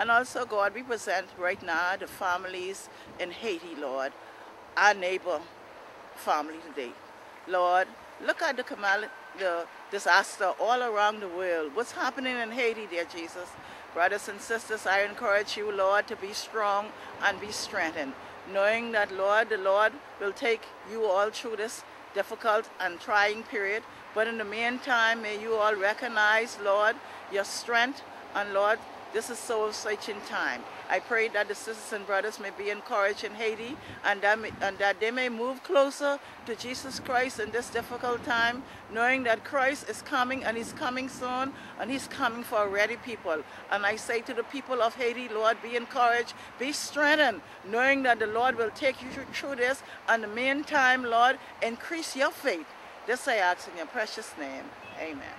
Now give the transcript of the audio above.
And also, God, we present right now the families in Haiti, Lord, our neighbor family today. Lord, look at the, the disaster all around the world. What's happening in Haiti, dear Jesus? Brothers and sisters, I encourage you, Lord, to be strong and be strengthened, knowing that, Lord, the Lord will take you all through this difficult and trying period. But in the meantime, may you all recognize, Lord, your strength, and Lord, this is so searching time. I pray that the sisters and brothers may be encouraged in Haiti and that, may, and that they may move closer to Jesus Christ in this difficult time, knowing that Christ is coming and he's coming soon and he's coming for ready people. And I say to the people of Haiti, Lord, be encouraged, be strengthened, knowing that the Lord will take you through this. And the meantime, Lord, increase your faith. This I ask in your precious name. Amen.